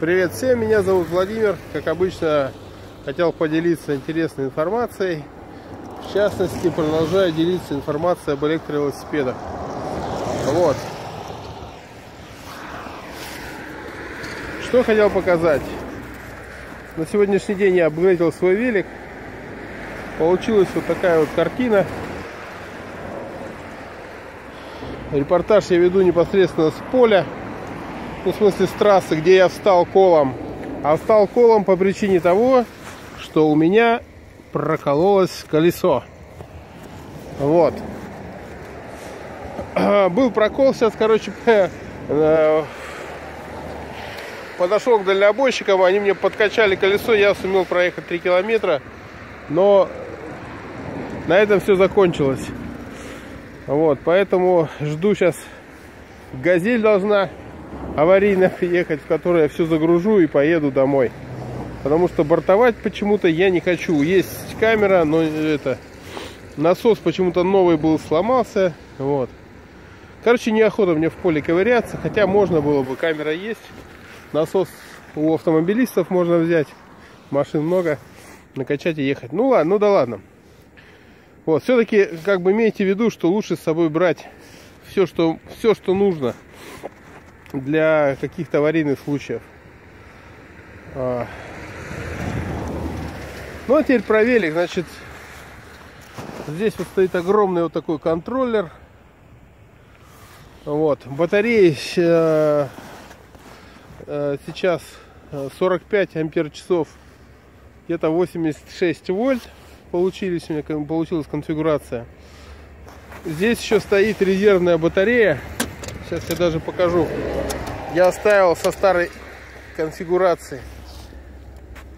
Привет всем, меня зовут Владимир. Как обычно, хотел поделиться интересной информацией. В частности, продолжаю делиться информацией об электровелосипедах. Вот. Что хотел показать. На сегодняшний день я апгрейдил свой велик. Получилась вот такая вот картина. Репортаж я веду непосредственно с поля ну, в смысле с трассы, где я встал колом. А встал колом по причине того, что у меня прокололось колесо. Вот. Был прокол сейчас, короче, э, подошел к дальнобойщикам, они мне подкачали колесо, я сумел проехать 3 километра, но на этом все закончилось. Вот, поэтому жду сейчас, газель должна аварийно приехать, в которой я все загружу и поеду домой. Потому что бортовать почему-то я не хочу. Есть камера, но это насос почему-то новый был, сломался. Вот. Короче, неохота мне в поле ковыряться, хотя можно было бы, камера есть. Насос у автомобилистов можно взять. Машин много, накачать и ехать. Ну ладно, ну да ладно. Вот, все-таки, как бы имейте в виду, что лучше с собой брать все, что, все, что нужно для каких-то аварийных случаев. А. Ну а теперь про велик, значит, здесь вот стоит огромный вот такой контроллер. Вот, батареи э, э, сейчас 45 ампер часов, где-то 86 вольт получились у меня, получилась конфигурация. Здесь еще стоит резервная батарея Сейчас я даже покажу. Я оставил со старой конфигурации.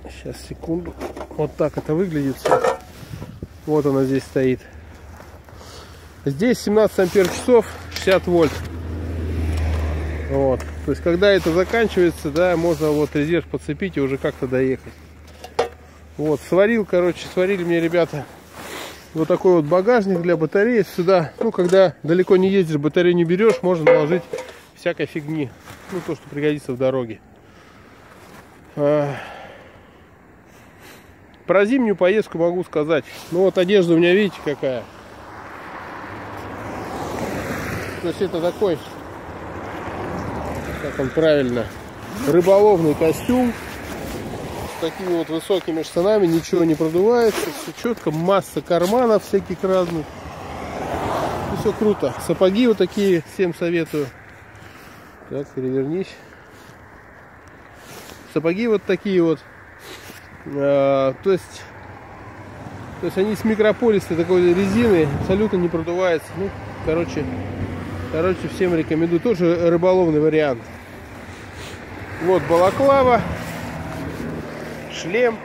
Сейчас, секунду. Вот так это выглядит все. Вот она здесь стоит. Здесь 17 ампер часов, 60 вольт. Вот. То есть, когда это заканчивается, да, можно вот резерв подцепить и уже как-то доехать. Вот, сварил, короче, сварили мне ребята вот такой вот багажник для батареи. Сюда, ну, когда далеко не ездишь, батарею не берешь, можно наложить всякой фигни. Ну, то, что пригодится в дороге. А, про зимнюю поездку могу сказать. Ну, вот одежда у меня, видите, какая. То есть это такой, как он правильно, рыболовный костюм такими вот высокими штанами, ничего не продувается, все четко, масса карманов всяких разных. И все круто. Сапоги вот такие, всем советую. Так, перевернись. Сапоги вот такие вот. А, то есть, то есть они с микрополиса такой резины, абсолютно не продувается. Ну, короче, короче, всем рекомендую. Тоже рыболовный вариант. Вот балаклава шлем